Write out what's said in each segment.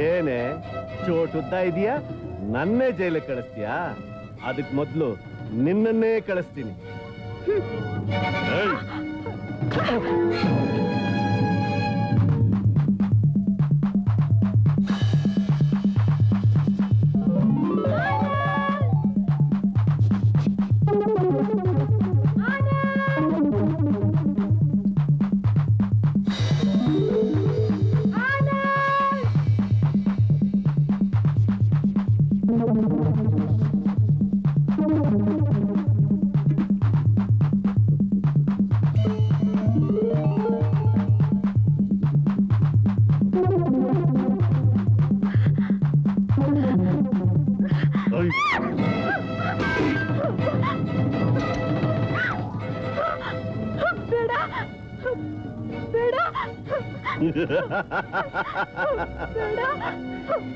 ಏನೇ ಚೋಟುದ್ದ ಇದೆಯಾ? ನನ್ನೇ ಜೈಲಿಗೆ ಕಳಿಸ್ತೀಯಾ? ಅದಕ್ಕೆ ಮೊದಲು ನಿನ್ನನ್ನೇ ಕಳಿಸ್ತೀನಿ.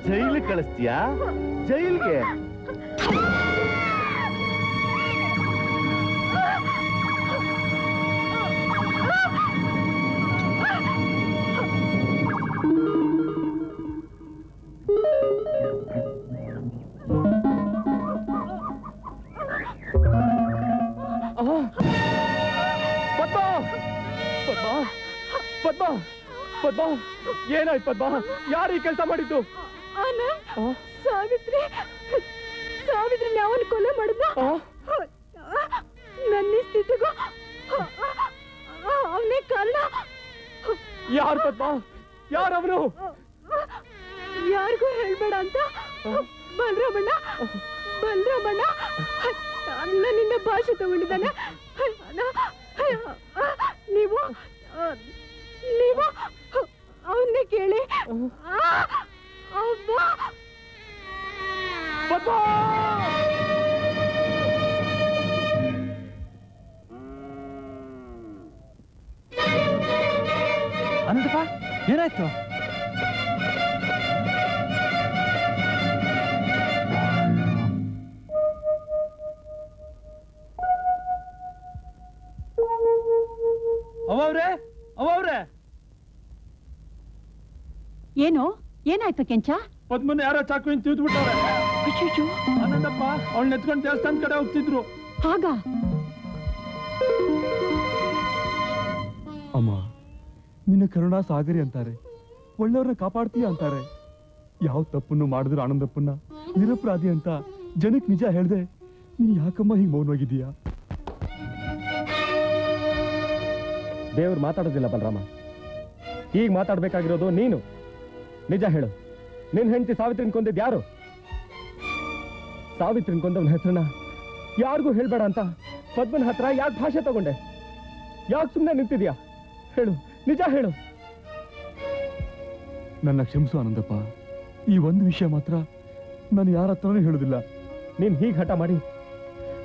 ಜೈಲಿಗೆ ಕಳಿಸ್ತೀಯಾ ಜೈಲ್ಗೆ ಪದ್ಮ? ಏನಾಯ್ತು ಪದ್ಮ? ಯಾರು ಈ ಕೆಲಸ ಮಾಡಿದ್ದು? ಸಾವಿತ್ರಿ ಸಾವಿತ್ರಿ ಅವನ್ ಕೊಲೆ ಮಾಡಿದ್ನ? ನನ್ನ ಸ್ಥಿತಿಗೂ ಅವನೇ ಕಾರಣ? ಯಾರು ಪದ್ಮ? ಅವನು ಯಾರಿಗೂ ಹೇಳ್ಬೇಡ ಅಂತ? ಬಲರಾಮಣ್ಣ ಬಲರಾಮಣ್ಣ ನನ್ನಿಂದ ಭಾಷೆ ತಗೊಂಡಿದ್ದಾನೆ. ನೀವು ನೀವು ಅವನ್ನೇ ಕೇಳಿ. ಅನಂತಪ್ಪ ಏನಾಯ್ತು? ಏನು? ಏನಾಯ್ತು ಕೆಂಚ? ಪದ್ಮನ ಯಾರೋ ಚಾಕು ತಿಂದು ಬಿಟ್ಟವ್ರೆ ಅಯ್ಯೋ ಆನಂದಪ್ಪ ಅವಳನ್ನ ಎತ್ಕೊಂಡು ದೇವಸ್ಥಾನ ಕಡೆ ಹೋಗ್ತಿದ್ರು. ಹಾಗ? ಅಮ್ಮ ನಿನ್ನ ಕರುಣಾ ಸಾಗರಿ ಅಂತಾರೆ. ಒಳ್ಳೆಯವ್ರನ್ನ ಕಾಪಾಡ್ತೀಯ ಅಂತಾರೆ. ಯಾವ ತಪ್ಪನ್ನು ಮಾಡಿದ್ರು ಆನಂದಪ್ಪನ್ನ? ನಿರಪರಾಧಿ ಅಂತ ಜನಕ್ಕೆ ನಿಜ ಹೇಳ್ದೆ ನೀನ್ ಯಾಕಮ್ಮ ಹೀಗೆ ಮೌನವಾಗಿದೀಯಾ ದೇವ್ರು ಮಾತಾಡೋದಿಲ್ಲ ಬಲರಾಮ. ಈಗ ಮಾತಾಡ್ಬೇಕಾಗಿರೋದು ನೀನು. ನಿಜ ಹೇಳು. ನಿನ್ ಹೆಂಡತಿ ಸಾವಿತ್ರಿನ್ ಕೊಂದಿದ್ ಯಾರು? ಸಾವಿತ್ರಿನ್ ಕೊಂದವನ ಹೆಸರನ್ನ ಯಾರಿಗೂ ಹೇಳ್ಬೇಡ ಅಂತ ಪದ್ಮನ ಹತ್ರ ಯಾಕೆ ಭಾಷೆ ತಗೊಂಡೆ? ಯಾಕೆ ಸುಮ್ಮನೆ ನಿಂತಿದ್ಯಾ? ಹೇಳು ನಿಜ ಹೇಳು. ನನ್ನ ಕ್ಷಮಿಸು ಆನಂದಪ್ಪ. ಈ ಒಂದು ವಿಷಯ ಮಾತ್ರ ನಾನು ಯಾರ ಹತ್ರನೂ ಹೇಳುದಿಲ್ಲ. ನೀನ್ ಹೀಗೆ ಹಠ ಮಾಡಿ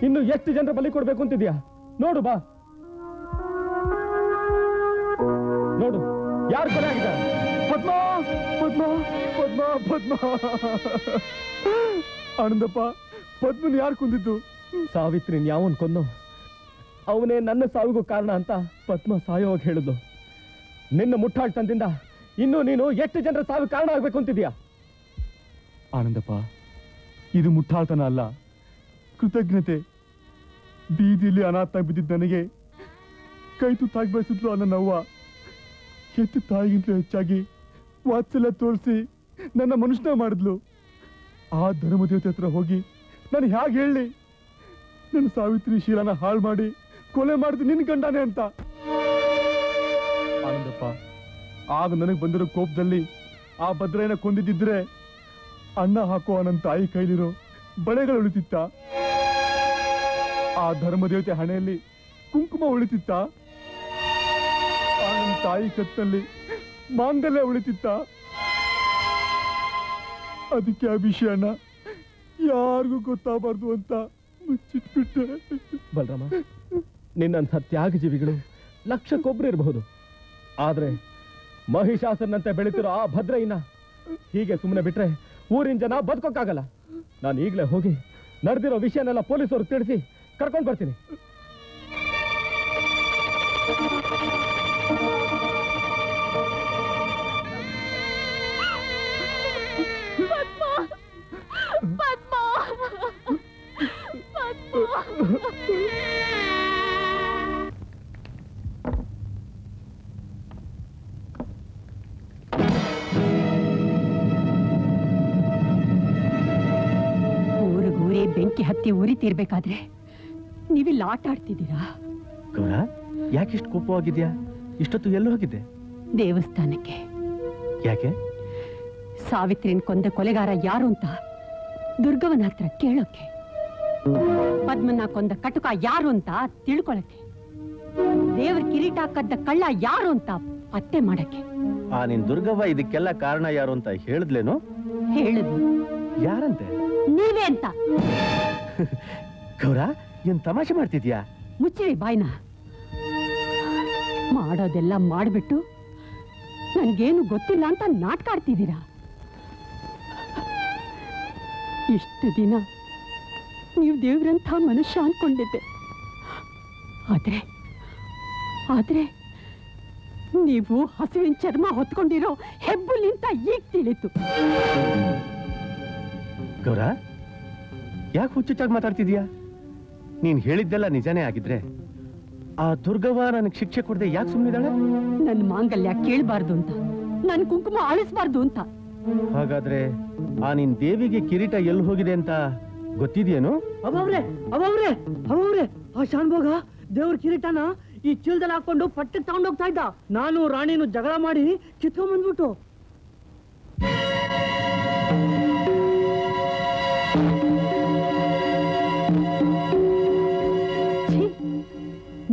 ಇನ್ನು ಎಷ್ಟು ಜನರ ಬಲಿ ಕೊಡ್ಬೇಕು ಅಂತಿದ್ಯಾ? ನೋಡು ಬಾ. ನೋಡು ಯಾರು ಕೊಲೆ ಪದ್ಮ. ಆನಂದಪ್ಪ ಪದ್ಮನ್ ಯಾರು ಕುಂದಿದ್ದು? ಸಾವಿತ್ರಿನ್ ಯಾವನ್ ಕೊಂದು ಅವನೇ ನನ್ನ ಸಾವಿಗೂ ಕಾರಣ ಅಂತ ಪದ್ಮ ಸಾಯೋವಾಗ ಹೇಳಿದ್ಲು ನಿನ್ನ ಮುಟ್ಟಾಳ್ತನದಿಂದ ಇನ್ನು ನೀನು ಎಷ್ಟು ಜನರ ಸಾವು ಕಾರಣ ಆಗ್ಬೇಕು ಅಂತಿದ್ಯಾ ಆನಂದಪ್ಪ ಇದು ಮುಟ್ಟಾಳ್ತನ ಅಲ್ಲ. ಕೃತಜ್ಞತೆ. ಬೀದಿಲಿ ಅನಾಥ ಬಿದ್ದಿದ್ದ ನನಗೆ ಕೈ ತುತ್ತಾಗಿ ಬಯಸಿದ್ಲು ಅನ್ನೋ ನವ್ವ. ಹೆತ್ತು ತಾಯಿಗಿಂತ ಹೆಚ್ಚಾಗಿ ವಾತ್ಸಲ್ಯ ತೋರಿಸಿ ನನ್ನ ಮನುಷ್ಯನ ಮಾಡಿದ್ಲು. ಆ ಧರ್ಮದೇವತೆ ಹತ್ರ ಹೋಗಿ ನಾನು ಹೇಗೆ ಹೇಳಿ? ನನ್ನ ಸಾವಿತ್ರಿ ಶೀಲನ ಹಾಳು ಮಾಡಿ ಕೊಲೆ ಮಾಡಿದ್ ನಿನ್ ಗಂಡನೇ ಅಂತ. ಆನಂದಪ್ಪ, ಆಗ ನನಗೆ ಬಂದಿರೋ ಕೋಪದಲ್ಲಿ ಆ ಭದ್ರಯ್ಯನ ಕೊಂದಿದ್ದಿದ್ರೆ ಅಣ್ಣ ಹಾಕೋ ನನ್ನ ತಾಯಿ ಕೈಲಿರೋ ಬಳೆಗಳು ಉಳಿತಿತ್ತ. ಆ ಧರ್ಮದೇವತೆ ಹಣೆಯಲ್ಲಿ ಕುಂಕುಮ ಉಳಿತಿತ್ತ. ಆ ನನ್ನ ತಾಯಿ ಕತ್ತಲ್ಲಿ ಮಾಂಗಲ್ಯ ಉಳಿತಿತ್ತ. ಅದಕ್ಕೆ ವಿಷಯನ ಯಾರಿಗೂ ಗೊತ್ತಾಗಬಾರ್ದು ಅಂತ ಮುಚ್ಚಿಟ್ಬಿಟ್ಟೆ. ಬಲರಾಮ, ನಿನ್ನಂಥ ತ್ಯಾಗ ಜೀವಿಗಳು ಲಕ್ಷಕ್ಕೊಬ್ರು ಇರಬಹುದು. ಆದ್ರೆ ಮಹಿಷಾಸನಂತೆ ಬೆಳೀತಿರೋ ಆ ಭದ್ರಯ್ಯನ ಹೀಗೆ ಸುಮ್ಮನೆ ಬಿಟ್ರೆ ಊರಿನ ಜನ ಬದುಕೋಕ್ಕಾಗಲ್ಲ. ನಾನು ಈಗಲೇ ಹೋಗಿ ನಡೆದಿರೋ ವಿಷಯನೆಲ್ಲ ಪೊಲೀಸರು ತಿಳಿಸಿ ಕರ್ಕೊಂಡು ಬರ್ತೀನಿ. ಪದ್ಮ. ಬೆಂಕಿ ಹತ್ತಿ ಉರಿತಿರ್ಬೇಕಾದ್ರೆ ನೀವಿಲ್ಲಿ ಆಟ ಆಡ್ತಿದ್ದೀರಾ? ಯಾಕೆ ಯಾಕಿಷ್ಟು ಕೋಪವಾಗಿದ್ಯಾ? ಇಷ್ಟೊತ್ತು ಎಲ್ಲೂ ಹೋಗಿದ್ದೆ. ದೇವಸ್ಥಾನಕ್ಕೆ. ಯಾಕೆ? ಸಾವಿತ್ರಿನ ಕೊಂದ ಕೊಲೆಗಾರ ಯಾರು ಅಂತ ದುರ್ಗವನ ಹತ್ರ ಕೇಳೋಕೆ. ಪದ್ಮನ ಕೊಂದ ಕಟುಕ ಯಾರು ಅಂತ ತಿಳ್ಕೊಳಕ್ಕೆ. ದೇವ್ರ ಕಿರೀಟ ಕದ್ದ ಕಳ್ಳ ಯಾರು ಅಂತ ಪತ್ತೆ ಮಾಡಕ್ಕೆ. ಆ ನಿನ್ ದುರ್ಗವ್ವ ಇದಕ್ಕೆಲ್ಲ ಕಾರಣ ಯಾರು ಅಂತ ಹೇಳಿದ್ಲೇನು? ಹೇಳಿದ್ಲು ಯಾರಂತೆ? ನೀವೇ ಅಂತ. ಗೌರ ಏನ್ ತಮಾಷೆ ಮಾಡ್ತಿದ್ಯಾ? ಮುಚ್ಚಿರಿ ಬಾಯ್ನ. ಮಾಡೋದೆಲ್ಲ ಮಾಡ್ಬಿಟ್ಟು ನನ್ಗೇನು ಗೊತ್ತಿಲ್ಲ ಅಂತ ನಾಟಕ ಆಡ್ತಿದ್ದೀರಾ? ಇಷ್ಟು ದಿನ ನೀವು ದೇವ್ರಂಥ ಮನುಷ್ಯ ಅಂದ್ಕೊಂಡಿದ್ದೆ ಆದರೆ ಆದರೆ ನೀವು ಹಸುವಿನ ಚರ್ಮ ಹೊತ್ಕೊಂಡಿರೋ ಹೆಬ್ಬುಲಿಂತ ಈಗ ತಿಳಿತು. ಗೌರ ಯಾಕೆ ಹುಚ್ಚುಚ್ಚಾಗಿ ಮಾತಾಡ್ತಿದ್ಯಾ? ನೀನ್ ಹೇಳಿದ್ದೆಲ್ಲ ನಿಜಾನೇ ಆಗಿದ್ರೆ ಆ ದುರ್ಗವ್ವ ನನಗೆ ಶಿಕ್ಷೆ ಕೊಡದೆ ಯಾಕೆ ಸುಮ್ಮನಿದ್ದಾಳೆ ನನ್ನ ಮಾಂಗಲ್ಯ ಕೇಳಬಾರ್ದು ಅಂತ ನನ್ನ ಕುಂಕುಮ ಆಳಿಸ್ಬಾರ್ದು ಅಂತ. ಹಾಗಾದ್ರೆ ಆ ನಿನ್ ದೇವಿಗೆ ಕಿರೀಟ ಎಲ್ಲಿ ಹೋಗಿದೆ ಅಂತ ಗೊತ್ತಿದೆಯೇನು? ಅವವ್ರೆ ಅವವ್ರೆ ಅವವ್ರೆ ಆ ಶಾನ್ಭೋಗ ದೇವ್ರ ಕಿರೀಟನ ಈ ಚೀಲದಲ್ಲಿ ಹಾಕೊಂಡು ಪಟ್ಟಕ್ಕೆ ತಗೊಂಡೋಗ್ತಾ ಇದ್ದ. ನಾನು ರಾಣಿನು ಜಗಳ ಮಾಡಿ ಕಿತ್ಕೊಂಡ್ ಬಂದ್ಬಿಟ್ಟು.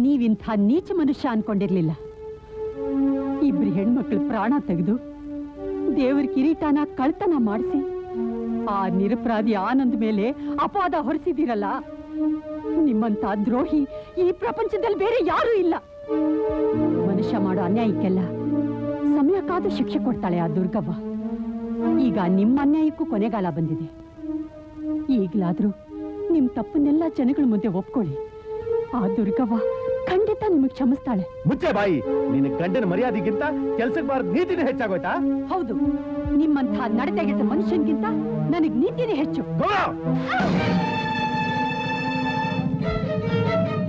ನೀವಿಂಥ ನೀಚ ಮನುಷ್ಯ ಅನ್ಕೊಂಡಿರ್ಲಿಲ್ಲ. ಇಬ್ರು ಹೆಣ್ಮಕ್ಳು ಪ್ರಾಣ ತೆಗೆದು ದೇವ್ರ ಕಿರೀಟನ ಕಳ್ತನ ಮಾಡಿಸಿ. ಆ ನಿರಪರಾಧಿ ಆನಂದ್ ಮೇಲೆ ಅಪವಾದ ಹೊರಿಸಿದಿರಲ್ಲ ನಿಮ್ಮಂತ ದ್ರೋಹಿ ಈ ಪ್ರಪಂಚದಲ್ಲಿ ಬೇರೆ ಯಾರೂ ಇಲ್ಲ. ಮನುಷ್ಯ ಮಾಡೋ ಅನ್ಯಾಯಕ್ಕೆಲ್ಲ ಸಮಯಕ್ಕಾದ ಶಿಕ್ಷೆ ಕೊಡ್ತಾಳೆ ಆ ದುರ್ಗವ್ವ. ಈಗ ನಿಮ್ಮ ಅನ್ಯಾಯಕ್ಕೂ ಕೊನೆಗಾಲ ಬಂದಿದೆ. ಈಗ್ಲಾದ್ರೂ ನಿಮ್ಮ ತಪ್ಪನ್ನೆಲ್ಲ ಜನಗಳ ಮುಂದೆ ಒಪ್ಕೊಳ್ಳಿ. ಆ ದುರ್ಗವ್ವ ಖಂಡಿತ ನಿಮಗೆ ಕ್ಷಮಿಸ್ತಾಳೆ. ಮುಚ್ಚೆ ಬಾಯಿ ನಿನ್ನ ಗಂಡನ ಮರ್ಯಾದೆಗಿಂತ ಕೆಲ್ಸಕ್ ಬಾರದ್ ನೀತಿನೇ ಹೆಚ್ಚಾಗೋಯ್ತಾ? ಹೌದು ನಿಮ್ಮಂಥ ನಡತೆಗೆಟ್ಟ ಮನುಷ್ಯನ್ಗಿಂತ ನನಗ್ ನೀತಿನೇ ಹೆಚ್ಚು.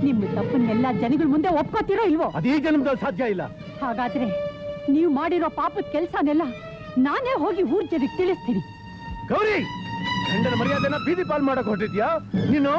ನಿಮ್ಮ ತಪ್ಪನ್ನೆಲ್ಲ ಜನಗಳ ಮುಂದೆ ಒಪ್ಕೋತಿರೋ ಇಲ್ವೋ? ಅದೇ ಜನ್ಮದಲ್ಲಿ ಸಾಧ್ಯ ಇಲ್ಲ. ಹಾಗಾದ್ರೆ ನೀವು ಮಾಡಿರೋ ಪಾಪದ ಕೆಲ್ಸನೆಲ್ಲ ನಾನೇ ಹೋಗಿ ಊರ್ ಜನಕ್ಕೆ ತಿಳಿಸ್ತೀನಿ. ಗೌರಿ ಗಂಡನ ಮರ್ಯಾದೆನ ಬೀದಿ ಪಾಲ್ ಮಾಡಕ್ ಹೊರಟಿದ್ಯಾ? ನೀನು?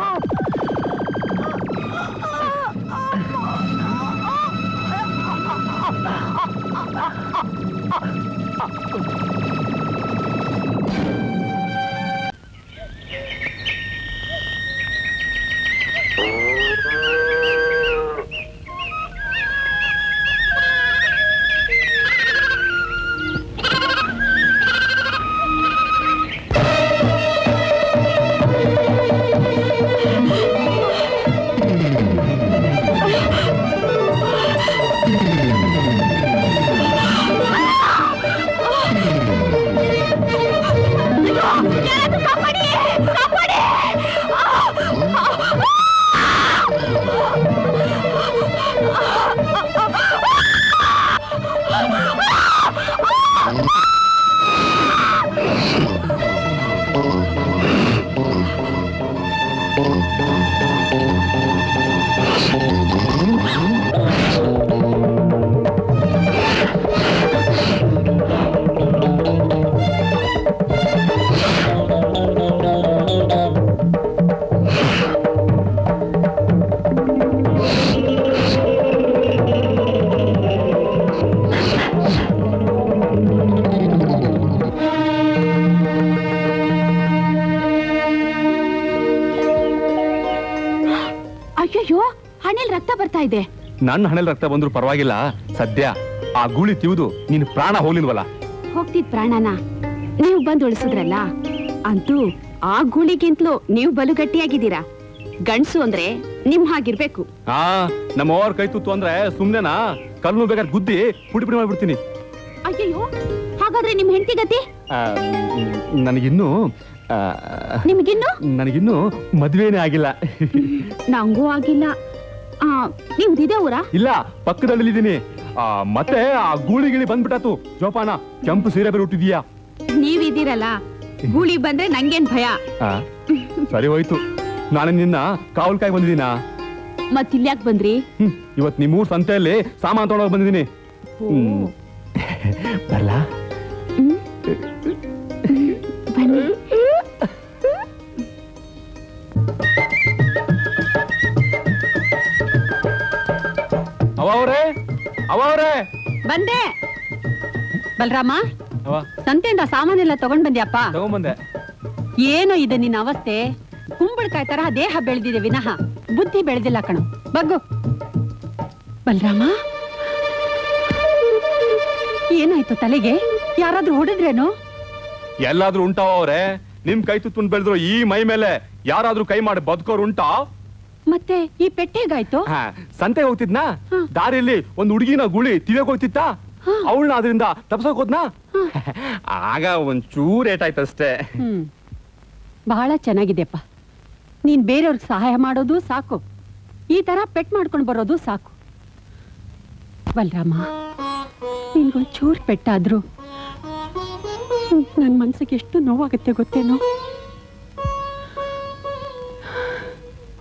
ನನ್ನ ಹಣೆಲ್ ರಕ್ತ ಬಂದ್ರು ಪರವಾಗಿಲ್ಲ. ಸದ್ಯ ಆ ಗೂಳಿ ತಿವಿದು ನಿನ್ ಪ್ರಾಣ ಹೋಗ್ಲಿಲ್ವಲ್ಲ ಹೋಗ್ತಿದ್ ಪ್ರಾಣನ? ನೀವು ಬಂದು ಉಳಿಸಿದ್ರಲ್ಲ? ಅಂತೂ ಆ ಗೂಳಿಗಿಂತಲೂ ನೀವು ಬಲು ಗಟ್ಟಿಯಾಗಿದ್ದೀರಾ ಗಂಡ್ಸು ಅಂದ್ರೆ ನಿಮ್ ಹಾಗಿರ್ಬೇಕು. ಆ ನಮ್ಮ ಅವ್ರ ಕೈ ತುತ್ತು ಅಂದ್ರೆ ಸುಮ್ನೆನಾ? ಕಲ್ಲು ಬೇಕಾದ್ರೆ ಗುದ್ದಿ ಪುಡಿ ಪುಡಿ ಮಾಡ್ಬಿಡ್ತೀನಿ. ಅಯ್ಯಯ್ಯೋ ಹಾಗಾದ್ರೆ ನಿಮ್ ಹೆಂಡತಿ ಗತಿ? ನನಗಿನ್ನು ನಿಮ್ಗಿನ್ನು? ನನಗಿನ್ನು ಮದ್ವೆನೇ ಆಗಿಲ್ಲ. ನಂಗೂ ಆಗಿಲ್ಲ. ಆ ನೀವು ಇದೇ ಊರ? ಇಲ್ಲ ಪಕ್ಕದಲ್ಲಿದ್ದೀನಿ. ಆ, ಮತ್ತೆ ಆ ಗೂಳಿ ಗಿಳಿ ಬಂದ್ಬಿಟ್ಟಾತು. ಜೋಪಾನ ಕೆಂಪು ಸೀರೆ ಬೇರೆ ಹುಟ್ಟಿದ್ಯಾ ನೀವಿದ್ದೀರಲ್ಲ ಗೂಳಿ ಬಂದ್ರೆ ನಂಗೇನ್ ಭಯ? ಸರಿ ಹೋಯ್ತು. ನಾನು ನಿನ್ನ ಕಾವಲ್ಕಾಯಿ ಬಂದಿದ್ದೀನಾ? ಮತ್ ಇಲ್ಯಾಕ್ ಬಂದ್ರಿ? ಇವತ್ ನಿಮ್ಮೂರ್ ಸಂತೆಯಲ್ಲಿ ಸಾಮಾನು ತಗೊಂಡೋಗಿ ಬಂದಿದ್ದೀನಿ. ಹ್ಮ್. ಬರ್ಲಾ? ಬಂದೆ. ಬಲರಾಮ ಅವ ಸಂತೆಯಿಂದ ಸಾಮಾನೆಲ್ಲ ತಗೊಂಡ್ ಬಂದ್ಯಪ್ಪ. ಏನು ಏನೋ ಇದು ನಿನ್ನ ಅವಸ್ಥೆ. ಕುಂಬಳಕಾಯಿ ತರ ದೇಹ ಬೆಳೆದಿದೆ ವಿನಃ. ಬುದ್ಧಿ ಬೆಳೆದಿಲ್ಲ ಕಣು. ಬಗ್ಗು. ಬಲರಾಮ ಏನಾಯ್ತು ತಲೆಗೆ? ಯಾರಾದ್ರೂ ಹೊಡೆದ್ರೇನು? ಎಲ್ಲಾದ್ರೂ ಉಂಟಾವ ಅವ್ರೆ? ನಿಮ್ ಕೈ ತುತ್ತು ಬೆಳೆದ್ರು ಈ ಮೈ ಮೇಲೆ ಯಾರಾದ್ರೂ ಕೈ ಮಾಡಿ ಬದುಕೋರು ಉಂಟಾ? ಮತ್ತೆ ಈ ಪೆಟ್ಟೆಗಾಯ್ತು ಹೇಗಾಯ್ತು? ಸಂತೆ ಹೋಗ್ತಿದ್ನಾ? ದಾರಿಯಲ್ಲಿ ಒಂದು ಹುಡುಗಿನ ಗುಳಿ ಹೋಗ್ತಿತ್ತ? ಅವಳನ್ನ ಅದರಿಂದ ತಪ್ಸೋಕ್ ಹೋದ್ನಾ? ಆಗ ಒಂದ್ ಚೂರ್ ಏಟಾಯ್ತಷ್ಟೇ. ಅಷ್ಟೇ ಬಹಳ ಚೆನ್ನಾಗಿದೆಪ್ಪ ನೀನ್ ಬೇರೆಯವ್ರಿಗೆ ಸಹಾಯ ಮಾಡೋದು ಸಾಕು. ಈ ತರ ಪೆಟ್ ಮಾಡ್ಕೊಂಡು ಬರೋದು ಸಾಕು. ಬಲರಾಮ ನಿನ್ಗೊಂದ್ ಚೂರ್ ಪೆಟ್ಟಾದ್ರು ನನ್ ಮನ್ಸಿಗೆ ಎಷ್ಟು ನೋವಾಗುತ್ತೆ ಗೊತ್ತೇನೋ?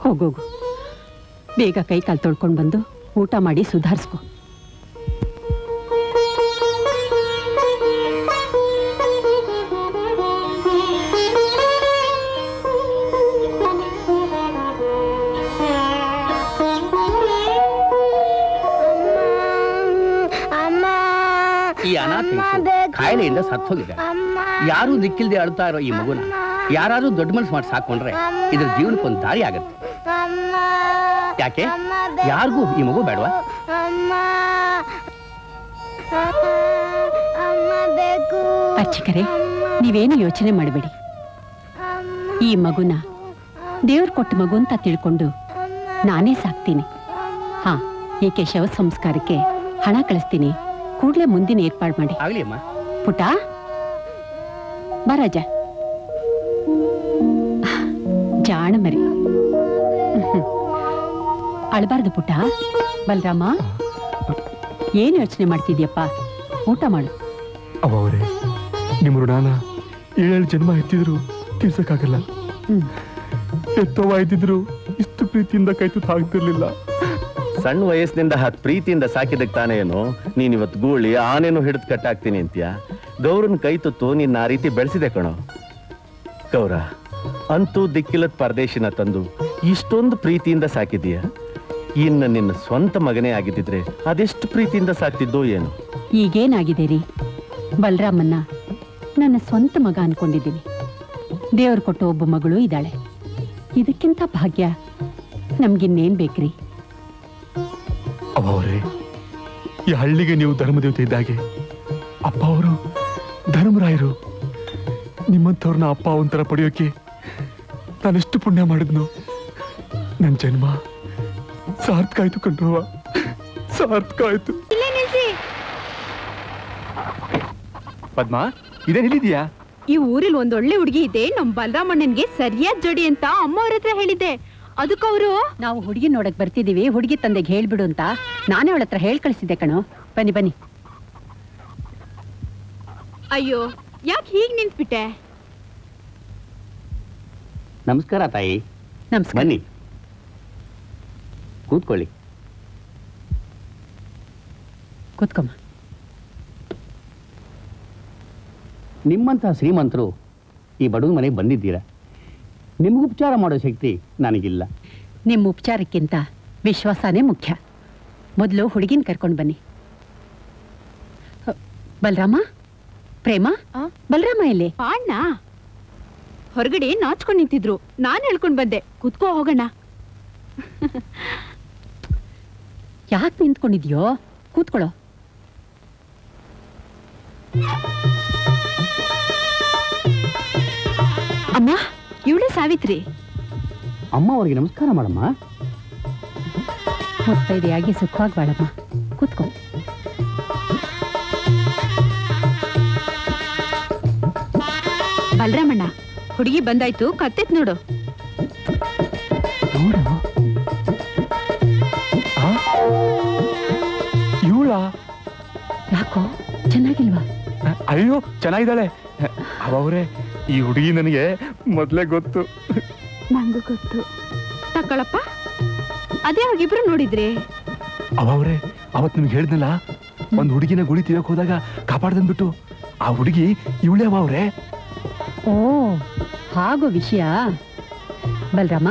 ಹೋಗೋಗು ಬೇಗ ಕೈ ಕಾಲು ತೊಳ್ಕೊಂಡು ಬಂದು ಊಟ ಮಾಡಿ ಸುಧಾರಿಸ್ಕೊ. ಈ ಅನಾಥ ಕಾಯಿಲೆಯಿಂದ ಸತ್ತೋಗಿದೆ. ಯಾರು ದಿಕ್ಕಿಲ್ದೆ ಅಳ್ತಾ ಇರೋ ಈ ಮಗುನ ಯಾರಾದ್ರೂ ದೊಡ್ಡ ಮನಸ್ಸು ಮಾಡಿ ಸಾಕೊಂಡ್ರೆ ಇದ್ರ ಜೀವನಕ್ಕೊಂದು ದಾರಿ ಆಗತ್ತೆ. ಯಾಕೆ? ಯಾರಿಗೂ ಈ ಮಗು ಬೇಡವಾ? ಅರ್ಚಕರೇ ನೀವೇನು ಯೋಚನೆ ಮಾಡಬೇಡಿ. ಈ ಮಗುನ ದೇವ್ರು ಕೊಟ್ಟ ಮಗು ಅಂತ ತಿಳ್ಕೊಂಡು ನಾನೇ ಸಾಕ್ತೀನಿ. ಹಾ ಏಕೆ ಶವ ಸಂಸ್ಕಾರಕ್ಕೆ ಹಣ ಕಳಿಸ್ತೀನಿ? ಕೂಡ್ಲೇ ಮುಂದಿನ ಏರ್ಪಾಡು ಮಾಡಿ. ಆಗಲಿ ಅಮ್ಮ. ಪುಟ ಬರಾಜ ಜಾಣ ಮರಿ. ಅಳಬಾರ್ದು ಪುಟ ಬಲರಾಮ ಏನ್ ಯೋಚನೆ ಮಾಡ್ತಿದ್ಯಪ್ಪ? ಊಟ ಮಾಡು. ಅವರೇ ನಿಮ್ಮ ಋಣಾನ ಏಳೇಳು ಜನ್ಮ ಎತ್ತಿದ್ರು ತೀರ್ಸಕ್ಕಾಗಲ್ಲ. ಎತ್ತವ ಇದ್ದಿದ್ರು ಇಷ್ಟು ಪ್ರೀತಿಯಿಂದ ಕೈ ತುತ್ತು ಹಾಕ್ತಿರ್ಲಿಲ್ಲ. ಸಣ್ಣ ವಯಸ್ಸಿನಿಂದ ಹತ್ ಪ್ರೀತಿಯಿಂದ ಸಾಕಿದಕ್ಕೆ ತಾನೇನು? ನೀನ್ ಇವತ್ತು ಗೂಳಿ ಆನೇನು ಹಿಡಿದು ಕಟ್ಟಾಕ್ತೀನಿ ಅಂತೀಯ? ಗೌರನ್ ಕೈ ತುತ್ತು ನಿನ್ನ ಆ ರೀತಿ ಬೆಳೆಸಿದೆ ಕಣೋ. ಗೌರ ಅಂತೂ ದಿಕ್ಕಿಲ್ಲದ ಪರದೇಶಿನ ತಂದು ಇಷ್ಟೊಂದು ಪ್ರೀತಿಯಿಂದ ಸಾಕಿದೀಯ ಇನ್ನು ನಿನ್ನ ಸ್ವಂತ ಮಗನೇ ಆಗಿದ್ದಿದ್ರೆ ಅದೆಷ್ಟು ಪ್ರೀತಿಯಿಂದ ಸಾಕ್ತಿದ್ದೋ ಏನು? ಈಗೇನಾಗಿದೆ ರೀ ಬಲರಾಮನ್ನ ನನ್ನ ಸ್ವಂತ ಮಗ ಅನ್ಕೊಂಡಿದ್ದೀನಿ. ದೇವರು ಕೊಟ್ಟ ಒಬ್ಬ ಮಗಳು ಇದ್ದಾಳೆ. ಇದಕ್ಕಿಂತ ಭಾಗ್ಯ ನಮ್ಗಿನ್ನೇನ್ ಬೇಕ್ರಿ? ಅವರೇ ಈ ಹಳ್ಳಿಗೆ ನೀವು ಧರ್ಮದೇವತೆ ಇದ್ದಾಗೆ ಅಪ್ಪ ಅವರು ಧರ್ಮರಾಯರು ನಿಮ್ಮಂಥವ್ರನ್ನ ಅಪ್ಪ ಒಂಥರ ಪಡೆಯೋಕೆ ನಾನೆಷ್ಟು ಪುಣ್ಯ ಮಾಡಿದ್ನು? ನನ್ನ ಜನ್ಮ. ಸಾರ್ಥಕ ಆಯ್ತು ಕಂಡ್ರವ್ವ ಸಾರ್ಥಕ ಆಯ್ತು ಪದ್ಮ ಇದೇ ಹೇಳಿದ್ಯಾ ಈ ಊರಲ್ಲಿ ಒಂದೊಳ್ಳೆ ಹುಡುಗಿ ಇದೆ. ನಮ್ ಬಲರಾಮಣ್ಣನ್ಗೆ ಸರಿಯಾದ ಜೋಡಿ ಅಂತ ಅಮ್ಮ ಅವ್ರ ಹತ್ರ ಹೇಳಿದ್ದೆ. ಅದಕ್ಕವರು? ನಾವು ಹುಡುಗಿ ನೋಡಕ್ ಬರ್ತಿದೀವಿ. ಹುಡುಗಿ ತಂದೆಗೆ ಹೇಳ್ಬಿಡು ಅಂತ. ನಾನೇ ಅವಳ ಹತ್ರ ಹೇಳ್ ಕಳಿಸಿದ್ದೆ ಕಣೋ. ಬನ್ನಿ ಬನ್ನಿ. ಅಯ್ಯೋ ಯಾಕೆ ಹೀಗ್ ನಿಂತ್ಬಿಟ್ಟೆ? ನಮಸ್ಕಾರ ತಾಯಿ. ನಮಸ್ಕಾರ. ಬನ್ನಿ. ಕೂತ್ಕೊಳ್ಳಿ. ಕೂತ್ಕೊಮ್ಮ. ನಿಮ್ಮಂತಹ ಶ್ರೀಮಂತರು ಈ ಬಡವ ಮನೆಗೆ ಬಂದಿದ್ದೀರಾ? ನಿಮ್ಗೆ ಉಪಚಾರ ಮಾಡೋ ಶಕ್ತಿ ನನಗಿಲ್ಲ. ನಿಮ್ಮ ಉಪಚಾರಕ್ಕಿಂತ ವಿಶ್ವಾಸನೇ ಮುಖ್ಯ. ಮೊದಲು ಹುಡುಗಿನ ಕರ್ಕೊಂಡು ಬನ್ನಿ. ಬಲರಾಮ? ಪ್ರೇಮ? ಆ? ಬಲರಾಮ ಇಲ್ಲಿ ಅಣ್ಣ ಹೊರಗಡೆ ನಾಚ್ಕೊಂಡು ನಿಂತಿದ್ರು. ನಾನು ಹೇಳ್ಕೊಂಡ್ ಬಂದೆ. ಕುತ್ಕೋ ಹೋಗೋಣ. ಯಾಕೆ ನಿಂತ್ಕೊಂಡಿದ್ಯೋ? ಕೂತ್ಕೊಳ್ಳೋ. ಅಮ್ಮ ಇವಳೇ ಸಾವಿತ್ರಿ. ಅಮ್ಮ ಅವ್ರಿಗೆ ನಮಸ್ಕಾರ ಮಾಡಮ್ಮ. ಮುತ್ತೈದೆಯಾಗಿ ಸುಖವಾಗಿ ಬಾಳಮ್ಮ? ಕೂತ್ಕೋ. ಬಲರಾಮಣ್ಣ ಹುಡುಗಿ ಬಂದಾಯ್ತು ಕತ್ತೆತ್ ನೋಡು ನೋಡು. ಯಾಕೋ? ಚೆನ್ನಾಗಿಲ್ವಾ? ಅಯ್ಯೋ ಚೆನ್ನಾಗಿದ್ದಾಳೆ. ಅವರೇ ಈ ಹುಡುಗಿ ನನಗೆ ಮೊದಲೇ ಗೊತ್ತು. ನಂಗೂ ಗೊತ್ತು. ತಕ್ಕಳಪ್ಪ ಅದೇ ಅವಾಗಿಬ್ರು ನೋಡಿದ್ರಿ. ಅವರೇ ಅವತ್ ನಿಮ್ಗೆ ಹೇಳಿದ್ನಲ್ಲ ಒಂದ್ ಹುಡುಗಿನ ಗುಳಿ ತಿಳಕ್ ಹೋದಾಗ ಕಾಪಾಡ್ದಂದ್ಬಿಟ್ಟು ಆ ಹುಡುಗಿ ಇವಳೇ ಅವರೇ? ಓ ಹಾಗೋ ವಿಷಯ. ಬಲರಾಮ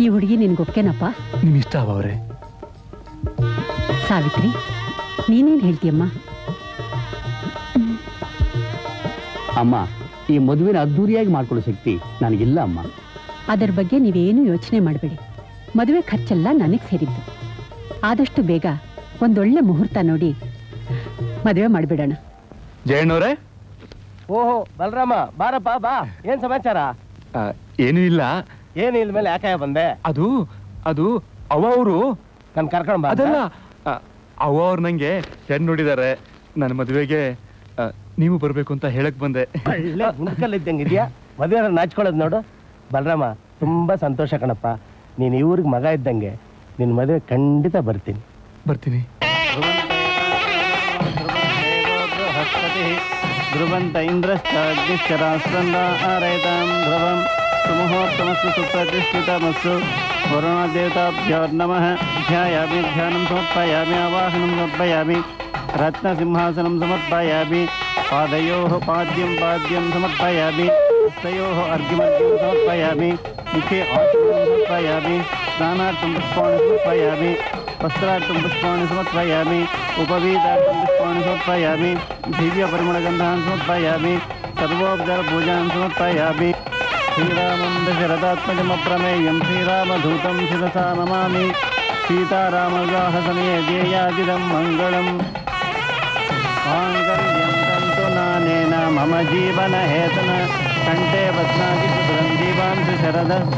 ಈ ಹುಡುಗಿ ನಿನ್ಗೊಪ್ಕೇನಪ್ಪ ನಿಮ್ ಇಷ್ಟ ಅವ್ರೆ? ಸಾವಿತ್ರಿ ನೀನೇನ್ ಹೇಳ್ತೀಯಮ್ಮ? ಅಮ್ಮ ಈ ಮದುವೆನ ಅದ್ದೂರಿಯಾಗಿ ಮಾಡ್ಕೊಳ್ಳೋ ಶಕ್ತಿ ನನಗಿಲ್ಲ ಅಮ್ಮ. ಅದರ ಬಗ್ಗೆ ನೀವೇನು ಯೋಚನೆ ಮಾಡಬೇಡಿ. ಮದುವೆ ಖರ್ಚೆಲ್ಲ ನನಗೆ ಸೇರಿದ್ದು. ಆದಷ್ಟು ಬೇಗ ಒಂದೊಳ್ಳೆ ಮುಹೂರ್ತ ನೋಡಿ ಮದುವೆ ಮಾಡಿಬಿಡೋಣ. ಜಯಣ್ಣವ್ರೆ? ಓಹೋ ಬಲರಾಮ ಬಾರಪ್ಪ ಬಾ. ಏನ್ ಸಮಾಚಾರ? ಏನೂ ಇಲ್ಲ. ಏನು ಇಲ್ಲ ಮೇಲೆ ಯಾಕೆ ಬಂದೆ? ಅದು ಅದು ಅವ ಅವರು. ನನ್ ಕರ್ಕೊಂಡ್ ಬಾ ಅವ ಅವ್ರು ನಂಗೆ ಹೆಣ್ಣು ನೋಡಿದ್ದಾರೆ ನನ್ನ ಮದುವೆಗೆ ನೀವು ಬರಬೇಕು ಅಂತ ಹೇಳಕ್ ಬಂದೆ. ಇದ್ಯಾ ಗುಂಡ್ಕಲ್ ಇದ್ದಂಗೆ ಇದೆಯಾ ಮದುವೆ ನಾಚ್ಕೊಳ್ಳೋದು ನೋಡು. ಬಲರಾಮ ತುಂಬಾ ಸಂತೋಷ ಕಣಪ್ಪ. ನೀನ್ ಇವ್ರಿಗೆ ಊರಿಗೆ ಮಗ ಇದ್ದಂಗೆ ನಿನ್ ಮದುವೆ ಖಂಡಿತ ಬರ್ತೀನಿ. ಬರ್ತೀನಿ. ध्रुवन्त इन्द्रश्चाग्निश्चरास्कन्दारयतां ध्रुवं सुमुहूर्तमस्तु सुप्रतिष्ठितमस्तु वरुणादेवताभ्यो नमः ध्यायामि, ध्यानं समर्पयामि, आवाहनं समर्पयामि, रत्नसिंहासनं समर्पयामि, पादयोः पाद्यं पाद्यं समर्पयामि, हस्तयोः अर्घ्यमर्घ्यं समर्पयामि, मुखे आचमनं समर्पयामि, स्नानार्थं पुष्पाणि वस्त्रार्थं पुष्पाणि समर्पयामि, उपवीतार्थं पुष्पाणि समर्पयामि दिव्यपरिमळगन्धान् समर्पयामि, सर्वोपचारपूजान् समर्पयामि। श्रीरामं दशरथात्मजमप्रमेयं, श्रीरामधूतं शिरसा नमामि। सीतारामविवाहसमये ध्येयादिदं मङ्गलम्। माङ्गल्यं तन्तुनानेन मम जीवनहेतन। कण्ठे पद्मादिशुभ्रं दीवां सुशरदः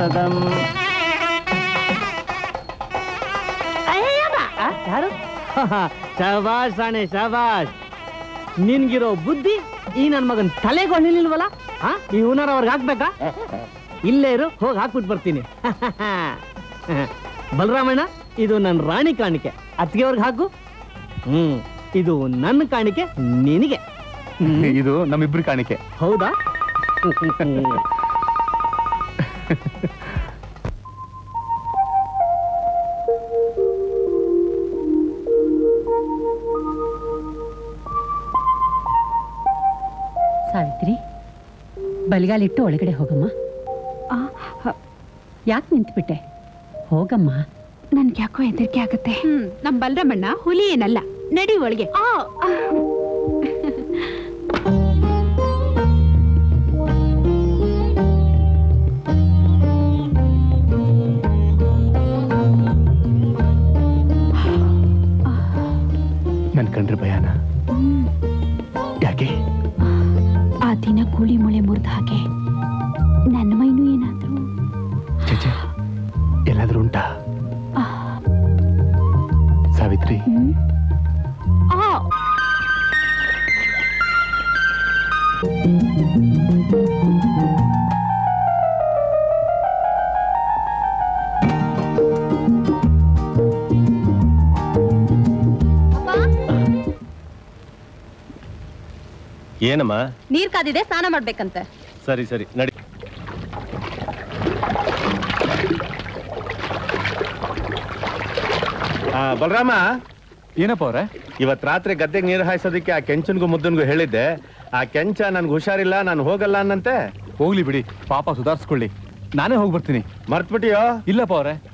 ಯಾರು? ಶಬಾಷ್ ರಾಣೆ ಶಬಾಷ್. ನಿನ್ಗಿರೋ ಬುದ್ಧಿ ಈ ನನ್ ಮಗನ್ ತಲೆಗೊಳ್ಳಿಲ್ವಲ್ಲ ಹಾ ಈ ಹುನರ್ ಅವ್ರಿಗೆ ಹಾಕ್ಬೇಕಾ? ಇಲ್ಲೇ ಇರು ಹೋಗಿ ಹಾಕ್ಬಿಟ್ಟು ಬರ್ತೀನಿ. ಬಲರಾಮಣ್ಣ ಇದು ನನ್ನ ರಾಣಿ ಕಾಣಿಕೆ. ಅತ್ತಿಗೆ ಅವ್ರಿಗೆ ಹಾಕು. ಹ್ಮ್ ಇದು ನನ್ನ ಕಾಣಿಕೆ ನಿನಗೆ. ಇದು ನಮ್ಮಿಬ್ರು ಕಾಣಿಕೆ. ಹೌದಾ? ಬಲಗಾಲಿಟ್ಟು ಒಳಗಡೆ ಹೋಗಮ್ಮ. ಯಾಕೆ ನಿಂತ್ಬಿಟ್ಟೆ? ಹೋಗಮ್ಮ. ನನ್ಗೆ ಯಾಕೋ ಹೆದರಿಕೆ ಆಗುತ್ತೆ. ನಮ್ ಬಲರಮಣ್ಣ ಹುಲಿ ಏನಲ್ಲ ನಡಿ ಒಳಗೆ. ಏನಮ್ಮ? ನೀರ್ ಕಾದಿದೆ ಸ್ನಾನ ಮಾಡ್ಬೇಕಂತೆ. ಸರಿ ಸರಿ ನಡಿ. ಆ, ಬಲರಾಮ. ಏನಪ್ಪ ಅವ್ರೆ? ಇವತ್ ರಾತ್ರಿ ಗದ್ದೆಗೆ ನೀರು ಹಾಯಿಸೋದಕ್ಕೆ ಆ ಕೆಂಚನ್ಗೂ ಮುದ್ದನ್ಗೂ ಹೇಳಿದ್ದೆ. ಆ ಕೆಂಚ ನನ್ಗೆ ಹುಷಾರಿಲ್ಲ ನಾನು ಹೋಗಲ್ಲ ಅನ್ನಂತೆ. ಹೋಗ್ಲಿ ಬಿಡಿ ಪಾಪ ಸುಧಾರಿಸ್ಕೊಳ್ಳಿ. ನಾನೇ ಹೋಗ್ಬರ್ತೀನಿ. ಮರ್ತ್ಬಿಟ್ಟಿಯೋ? ಇಲ್ಲಪ್ಪ ಅವ್ರೆ.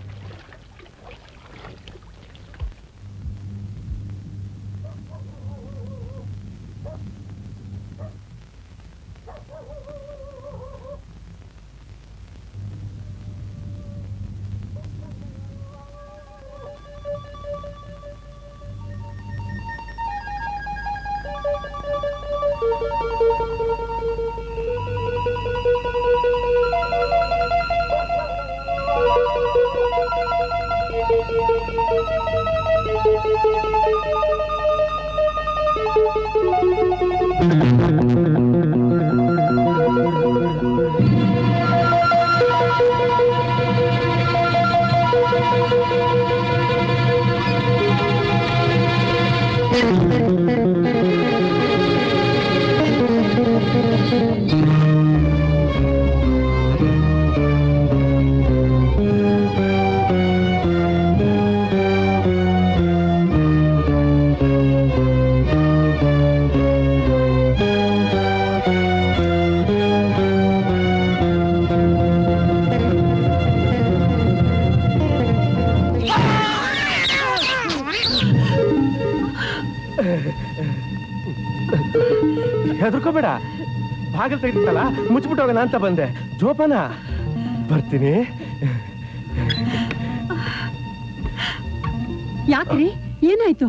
ಬಾಗಿಲು ತೆಗೆದಿತ್ತಲ್ಲ ಮುಚ್ಚಿಬಿಟ್ಟು ಹೋಗೋಣ ಅಂತ ಬಂದೆ. ಜೋಪಾನ ಬರ್ತೀನಿ. ಯಾಕ್ರಿ? ಏನಾಯ್ತು?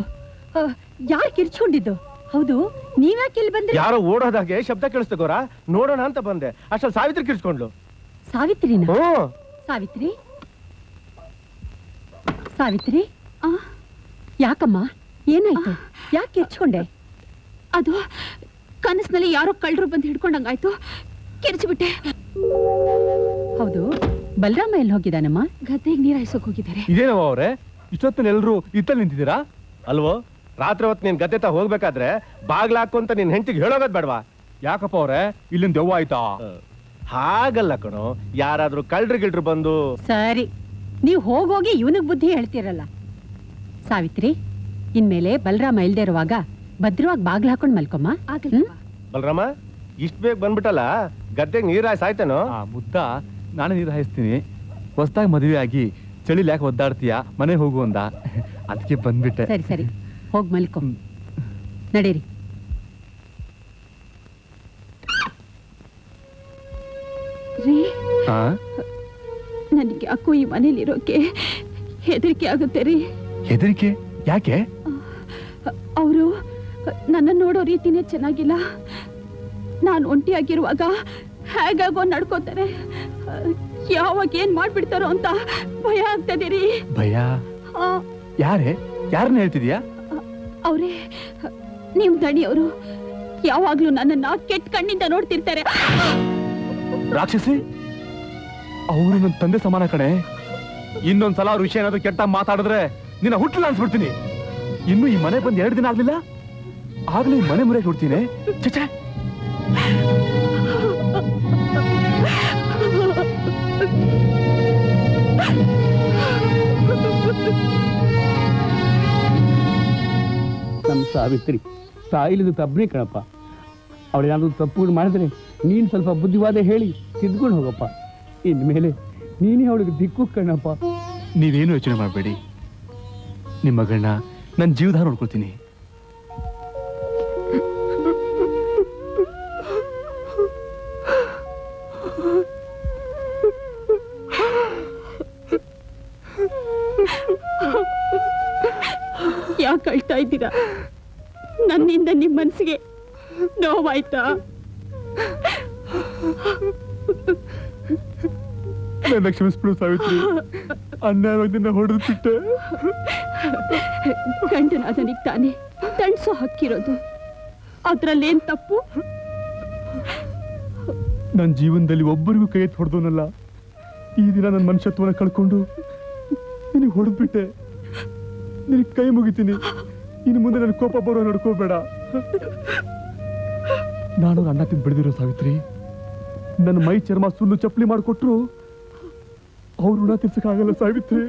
ಯಾರು ಕಿರ್ಚ್ಕೊಂಡಿದ್ದು? ಹೌದು ನೀವ್ಯಾಕೆ ಇಲ್ಲಿ ಬಂದ್ರಿ? ಯಾರೋ ಓಡೋದಾಗೆ ಶಬ್ದ ಕೇಳಿಸ್ತಗೋರ ನೋಡೋಣ ಅಂತ ಬಂದೆ. ಅಷ್ಟ ಸಾವಿತ್ರಿ ಕಿರ್ಚ್ಕೊಂಡ್ಲು ಸಾವಿತ್ರಿನ? ಹ್ಞೂ. ಸಾವಿತ್ರಿ? ಸಾವಿತ್ರಿ? ಯಾಕಮ್ಮ? ಏನಾಯ್ತು? ಯಾಕೆ ಕಿರ್ಚ್ಕೊಂಡೆ? ಅದು ಕನಸಿನಲ್ಲಿ ಯಾರೋ ಕಳ್ಳರು ಬಂದು ಹಿಡ್ಕೊಂಡಂಗಾಯ್ತು. ಕೆರಚಿಬಿಟ್ಟೆ. ಹೌದು ಬಲರಾಮ ಎಲ್ಲಿ ಹೋಗಿದ್ದಾನಮ್ಮ? ಗದ್ದೆಗೆ ನೀರ್ ಹಾಯ್ಸೋಕ್ ಹೋಗಿದ್ದಾರೆ. ಇದೇನವ ಅವ್ರೆ? ಇಷ್ಟೊತ್ತಿನ ಎಲ್ರು ಇತ್ತಲ್ಲಿ ನಿಂತಿದ್ದೀರಾ? ಅಲ್ವೋ ರಾತ್ರಿ ಹೊತ್ತು ನೀನ್ ಗದ್ದೆ ತ ಹೋಗ್ಬೇಕಾದ್ರೆ ಬಾಗ್ಲಾಕು ಅಂತ ನಿನ್ ಹೆಂಡತಿಗೆ ಹೇಳೋಗದ್ ಬೇಡವಾ? ಯಾಕಪ್ಪ ಅವ್ರೆ? ಇಲ್ಲಿಂದ ದೆವ್ವ ಆಯ್ತಾ? ಹಾಗಲ್ಲ ಕಣೋ ಯಾರಾದ್ರೂ ಕಳ್ರು ಗಿಳ್ರು ಬಂದು ಸರಿ ನೀವು ಹೋಗೋಗಿ ಇವನಿಗೆ ಬುದ್ಧಿ ಹೇಳ್ತೀರಲ್ಲ. ಸಾವಿತ್ರಿ ಇನ್ಮೇಲೆ ಬಲರಾಮ ಇಲ್ದೇ ಇರುವಾಗ ಭದ್ರವಾಗಿ ಬಾಗ್ಲ ಹಾಕೊಂಡ್ ಮಲ್ಕೊಮ್ಮ? ಬಲರಾಮ ಇಷ್ಟ ಬೇಗ ಬಂದ್ಬಿಟ್ಟಲ್ಲ ಗದ್ದೆಗೆ ನೀರ್ ಹಾಯ್ಸ್ ಆಯ್ತೇನೋ? ಮುದ್ದ ನಾನು ನೀರು ಹಾಯಿಸ್ತೀನಿ. ಹೊಸ್ದಾಗಿ ಮದುವೆ ಆಗಿ ಚಳಿ ಯಾಕೆ ಒದ್ದಾಡ್ತೀಯ? ಮನೆ ಹೋಗು ಅಂದ. ಅದಕ್ಕೆ ಬಂದ್ಬಿಟ್ಟೆ. ಸರಿ ಸರಿ. ಹೋಗಿ ಮಲ್ಕೊ. ನಡೀರಿ. ನನಗೆ ಯಾಕೋ ಈ ಮನೇಲಿರೋಕೆ ಹೆದರಿಕೆ ಆಗುತ್ತೆ ರೀ. ಹೆದರಿಕೆ? ಯಾಕೆ? ಅವರು ನನ್ನ ನೋಡೋ ರೀತಿನೇ ಚೆನ್ನಾಗಿಲ್ಲ. ನಾನು ಒಂಟಿಯಾಗಿರುವಾಗ ಹೇಗಾಗೋ ನಡ್ಕೋತಾರೆ. ಯಾವಾಗ ಏನ್ ಮಾಡ್ಬಿಡ್ತಾರೋ ಅಂತ ಭಯ ಆಗ್ತದೆ ರೀ ಭಯ ಯಾರೇ? ಯಾರನ್ನ ಹೇಳ್ತಿದ್ಯಾ? ಅವರೇ ನೀವು ದಣಿಯವರು ಯಾವಾಗ್ಲೂ ನನ್ನನ್ನ ಕೆಟ್ಟ ಕಣ್ಣಿಂದ ನೋಡ್ತಿರ್ತಾರೆ. ರಾಕ್ಷಸಿ ಅವರು ನನ್ನ ತಂದೆ ಸಮಾನ ಕಣೆ. ಇನ್ನೊಂದ್ಸಲ ಅವ್ರ ವಿಷಯ ಏನಾದ್ರು ಕೆಟ್ಟ ಮಾತಾಡಿದ್ರೆ ನಿನ್ನ ಹುಟ್ಟಿಲ್ಲ ಅನ್ಸ್ಬಿಡ್ತೀನಿ. ಇನ್ನು ಈ ಮನೆ ಬಂದು ಎರಡು ದಿನ ಆಗ್ಲಿಲ್ಲ? ಆಗ್ಲೇ ಮನೆ ಮುರೇ ಹುಡ್ತೀನಿ? ಚಚೆ ನಮ್ಮ ಸಾವಿತ್ರಿ ಸಾಯಿಲಿದು ತಬ್ಬನೇ ಕಣಪ್ಪ. ಅವಳೇನಾದ್ರು ತಪ್ಪುಗಳು ಮಾಡಿದ್ರೆ ನೀನು ಸ್ವಲ್ಪ ಬುದ್ಧಿವಾದ ಹೇಳಿ ತಿದ್ಕೊಂಡು ಹೋಗಪ್ಪ. ಇನ್ಮೇಲೆ ನೀನೇ ಅವಳಿಗೆ ದಿಕ್ಕು ಕಣಪ್ಪ. ನೀವೇನು ಯೋಚನೆ ಮಾಡಬೇಡಿ. ನಿಮ್ಮ ಮಗಳನ್ನ ನನ್ನ ಜೀವಧಾರ ನೋಡ್ಕೊಳ್ತೀನಿ. ಇದ್ದೀರಾ ನನ್ನಿಂದ ನಿಮ್ಮ ಮನಸ್ಸಿಗೆ ನೋವಾಯ್ತಾ? ನನ್ನ ಕ್ಷಮಿಸ್ಬಿಡು ಸಾವಿತ್ರಿ. ಅನ್ಯಾಯವಾಗಿ ನಿನ್ನ ಹೊಡೆದು ಬಿಟ್ಟೆ. ಗಂಡನಾದನಿಗೆ ತಾನೇ ತಣ್ಸೋ ಹಕ್ಕಿರೋದು. ಅದ್ರಲ್ಲೇನ್ ತಪ್ಪು? ನನ್ನ ಜೀವನದಲ್ಲಿ ಒಬ್ಬರಿಗೂ ಕೈ ಎತ್ತಿ ಹೊಡೆದವನಲ್ಲ. ಈ ದಿನ ನನ್ನ ಮನುಷ್ಯತ್ವನ ಕಳ್ಕೊಂಡು ನಿನಗೆ ಹೊಡೆದ್ಬಿಟ್ಟೆ. ನಿನಗೆ ಕೈ ಮುಗಿತೀನಿ. ಇನ್ನು ಮುಂದೆ ನನ್ನ ಕೋಪ ಬರೋ ನಡ್ಕೋಬೇಡ ನಾನು ಅಣ್ಣ ತಿಂದು ಬೆಳೆದಿರೋ ಸಾವಿತ್ರಿ, ನನ್ನ ಮೈ ಚರ್ಮ ಸುಳ್ಳು ಚಪ್ಪಲಿ ಮಾಡಿಕೊಟ್ರು ಅವ್ರು ಋಣ ತೀರ್ಸಕ್ಕಾಗಲ್ಲ ಸಾವಿತ್ರಿ.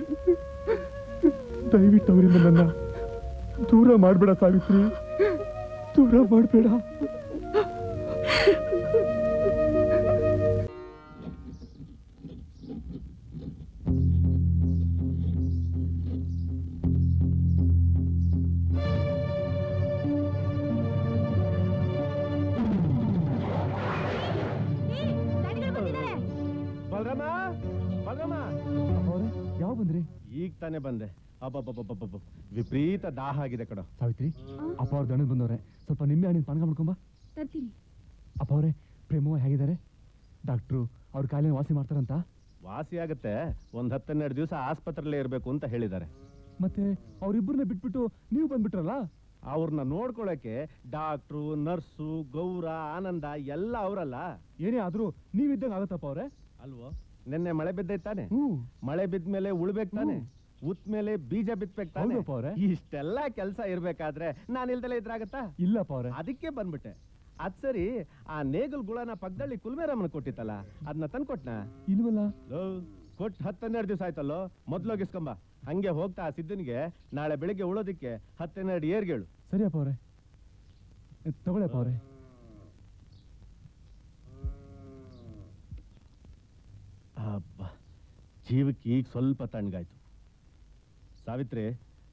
ದಯವಿಟ್ಟು ಅವರಿಂದ ನನ್ನ ದೂರ ಮಾಡಬೇಡ ಸಾವಿತ್ರಿ. ದೂರ ಮಾಡಬೇಡ. ವಿಪರೀತ ದಾಹ ಆಗಿದೆ ಕಡ ಸಾವಿತ್ರಿ ಅಪ್ಪ ಅವ್ರ ದಣದ್ ಬಂದವ್ರೆ. ಸ್ವಲ್ಪ ನಿಂಬೆ ಹಣ್ಣಿನ ಪಾನಕ ಮಾಡ್ಕೊಂಬ ತರ್ತೀನಿ. ಅಪ್ಪ ಅವರೇ ಪ್ರೇಮವ ಹೇಗಿದ್ದಾರೆ? ಡಾಕ್ಟ್ರು ಅವ್ರ ಕಾಲಿನ ವಾಸಿ ಮಾಡ್ತಾರಂತ? ವಾಸಿ ಆಗುತ್ತೆ. ಒಂದ್ ಹತ್ತೆರಡು ದಿವಸ ಆಸ್ಪತ್ರೆಲ್ಲೇ ಇರಬೇಕು ಅಂತ ಹೇಳಿದ್ದಾರೆ. ಮತ್ತೆ ಅವ್ರಿಬ್ಬರನ್ನ ಬಿಟ್ಬಿಟ್ಟು ನೀವು ಬಂದ್ಬಿಟ್ರಲ್ಲ? ಅವ್ರನ್ನ ನೋಡ್ಕೊಳಕ್ಕೆ ಡಾಕ್ಟ್ರು ನರ್ಸು ಗೌರ ಆನಂದ ಎಲ್ಲ ಅವರಲ್ಲ. ಏನೇ ಆದ್ರೂ ನೀವಿದ್ದಂಗ ಆಗತ್ತಪ್ಪ ಅವ್ರೆ? ಅಲ್ವೋ? ನಿನ್ನೆ ಮಳೆ ಬಿದ್ದೈತಾನೆ ಹ್ಞೂ. ಮಳೆ ಬಿದ್ದ ಮೇಲೆ ಉಳ್ಬೇಕು ತಾನೆ? ಉತ್ ಮೇಲೆ ಬೀಜ ಬಿತ್ಬೇಕು ತಾನೆ. ಅವ್ರೆ. ಇಷ್ಟೆಲ್ಲ ಕೆಲಸ ಇರ್ಬೇಕಾದ್ರೆ ನಾನು ಇಲ್ದಲೇ ಇದ್ರಾಗತ್ತಾ? ಇಲ್ಲಪ್ಪ ಅವ್ರೆ ಅದಕ್ಕೆ ಬಂದ್ಬಿಟ್ಟೆ. ಅದ್ ಸರಿ ಆ ನೇಗಲ್ ಗುಳನ ಪಕ್ಕದಲ್ಲಿ ಕುಲ್ಮೇರಮ್ಮನ ಕೊಟ್ಟಿತ್ತಲ್ಲ ಅದನ್ನ ತಂದ್ಕೊಟ್ನ? ಇಲ್ವಲ್ಲ? ಕೊಟ್ಟು ಕೊಟ್ ಹತ್ತೆರಡು ದಿವಸ ಆಯ್ತಲ್ಲೋ ಮೊದ್ಲು ಮೊದ್ಲೋಗಿಸ್ಕೊಂಬ ಹಂಗೆ ಹೋಗ್ತಾ ಆ ಸಿದ್ದನಿಗೆ ನಾಳೆ ಬೆಳಿಗ್ಗೆ ಉಳೋದಿಕ್ಕೆ ಹತ್ತೆರಡು ಏರ್ಗೇಳು. ಸರಿಯಪ್ಪ ಅವ್ರೆ ತಗೊಳ್ಳಪ್ಪ ಅವ್ರೆ ಅಬ್ಬ ಜೀವಕ್ಕೆ ಈಗ ಸ್ವಲ್ಪ ತಣ್ಣಗಾಯ್ತು. ಸಾವಿತ್ರಿ